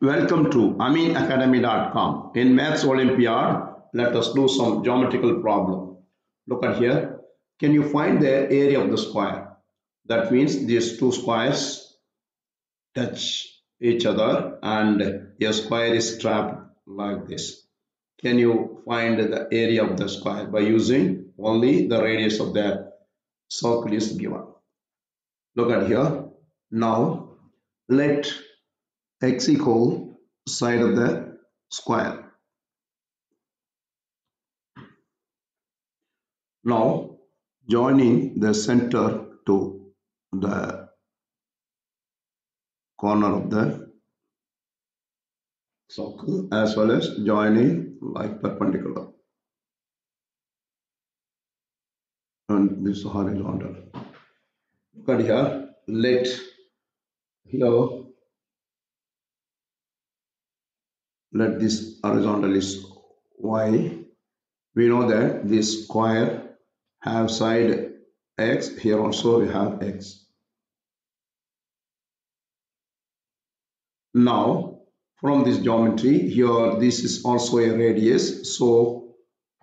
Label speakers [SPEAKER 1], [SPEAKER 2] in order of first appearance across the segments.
[SPEAKER 1] Welcome to AmeenAcademy.com. In Maths Olympiad, let us do some geometrical problem. Look at here. Can you find the area of the square? That means these two squares touch each other and a square is trapped like this. Can you find the area of the square by using only the radius of the circle is given. Look at here. Now let x equal side of the square. Now joining the center to the corner of the circle as well as joining like perpendicular and this horizontal. Look at here, let here let this horizontal is y. We know that this square have side x here also we have x. Now from this geometry here this is also a radius so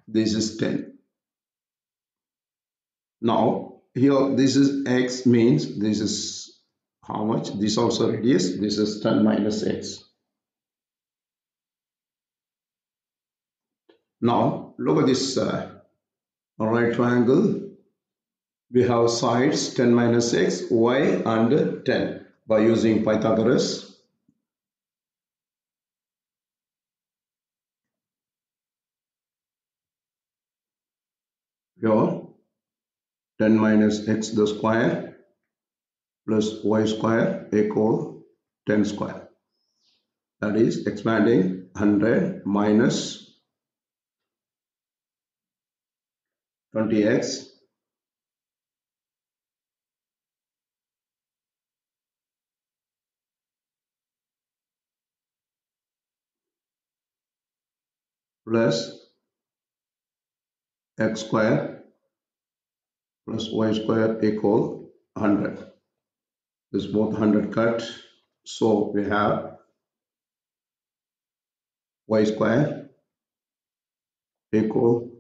[SPEAKER 1] this is 10 now here this is x means this is how much? This also radius this is 10 minus x Now look at this uh, right triangle. We have sides 10 minus x, y and 10 by using Pythagoras. Here 10 minus x the square plus y square equal 10 square. That is expanding 100 minus 20x plus x square plus y square equal 100. This both 100 cut. So we have y square equal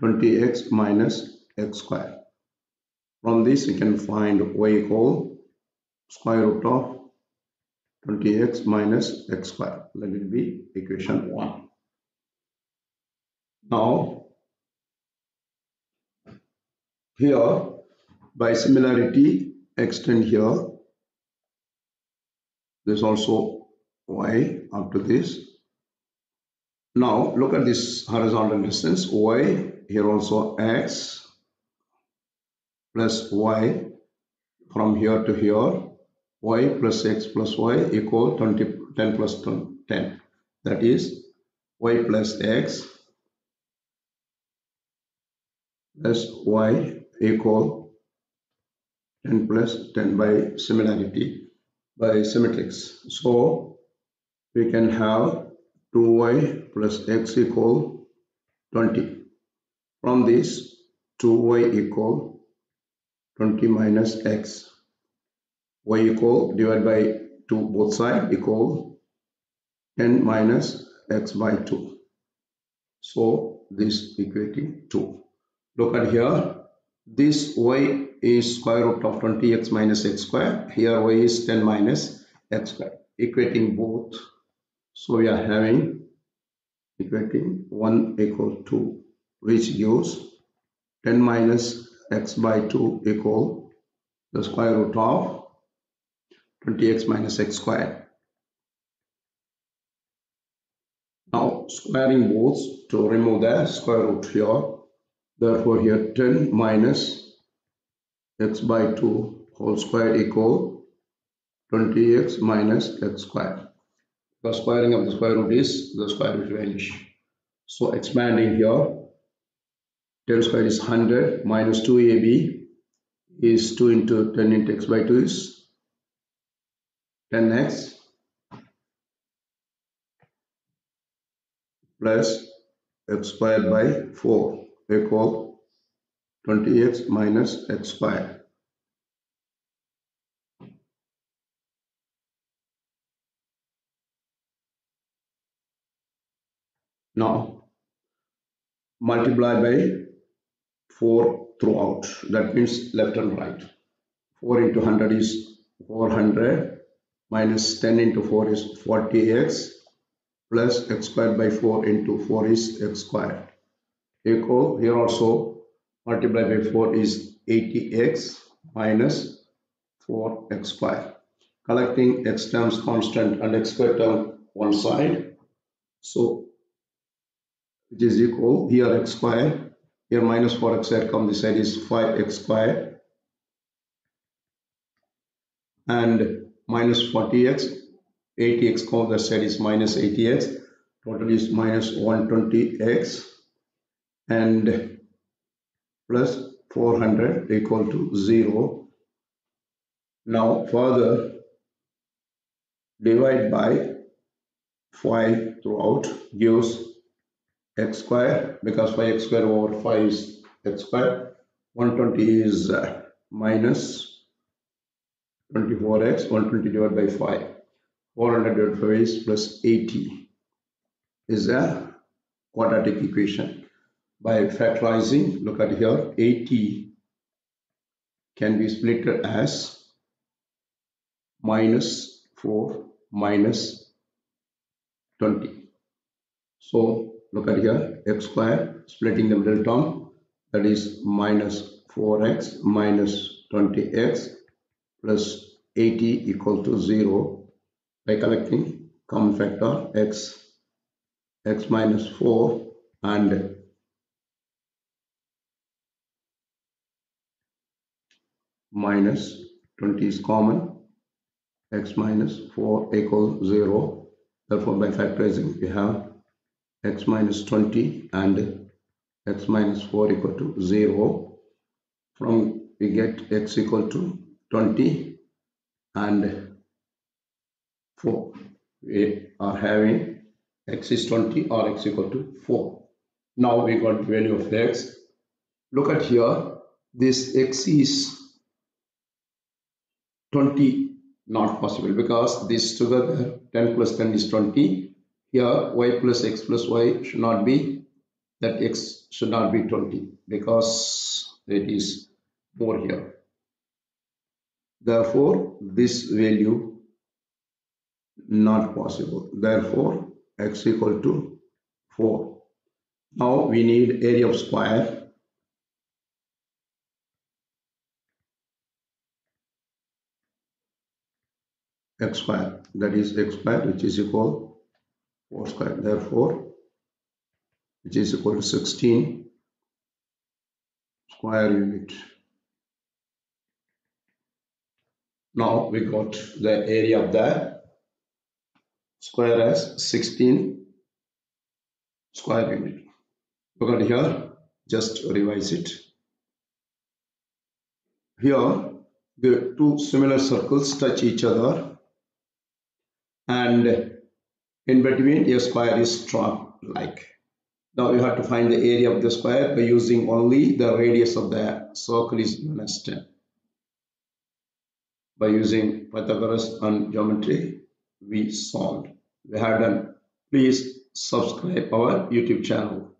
[SPEAKER 1] 20x minus x square. From this we can find y equal square root of 20x minus x square. Let it be equation 1. Now here by similarity extend here this also y up to this now look at this horizontal distance y here also x plus y from here to here y plus x plus y equal 20 10 plus 10 that is y plus x plus y equal 10 plus 10 by similarity by symmetrics. So we can have 2y plus x equal 20 from this 2y equal 20 minus x. y equal divided by 2 both side equal 10 minus x by 2. So this equating 2. Look at here. This y is square root of 20x minus x square. Here y is 10 minus x square. Equating both. So we are having equating 1 equal 2 which gives 10 minus x by 2 equal the square root of 20x minus x squared. Now squaring both to remove the square root here. Therefore here 10 minus x by 2 whole square equal 20x minus x squared. The squaring of the square root is the square root vanish. So expanding here 10 square is 100 minus 2ab is 2 into 10 into x by 2 is 10x plus x squared by 4 equal 20x minus x squared. Now multiply by 4 throughout. That means left and right. 4 into 100 is 400 minus 10 into 4 is 40x plus x squared by 4 into 4 is x squared equal here also multiply by 4 is 80x minus 4x squared collecting x terms constant and x squared term one side so which is equal here x squared here minus 4x squared come this side is 5x squared. And minus 40x 80x come that side is minus 80x total is minus 120x and plus 400 equal to 0 now further divide by 5 throughout gives x square because 5x square over 5 is x square 120 is uh, minus 24x 120 divided by 5 400 divided by 5 is plus 80 is a quadratic equation. By factorizing look at here 80 can be split as minus 4 minus 20 so look at here x square splitting the middle term that is minus 4x minus 20x plus 80 equal to 0 by collecting common factor x x minus 4 and minus 20 is common x minus 4 equals 0 therefore by factorizing we have x minus 20 and x minus 4 equal to 0 from we get x equal to 20 and 4 we are having x is 20 or x equal to 4 now we got value of x. Look at here. This x is 20 not possible because this together 10 plus 10 is 20 here y plus x plus y should not be that x should not be 20 because it is more here. Therefore this value not possible. Therefore x equal to 4 now we need area of square. X square that is x square which is equal 4 square therefore which is equal to 16 square unit. Now we got the area of the square as 16 square unit. Look at here? Just revise it. Here the two similar circles touch each other. And in between a square is drawn like now you have to find the area of the square by using only the radius of the circle is known as 10 by using Pythagoras and geometry we solved. We have done. Please subscribe our youtube channel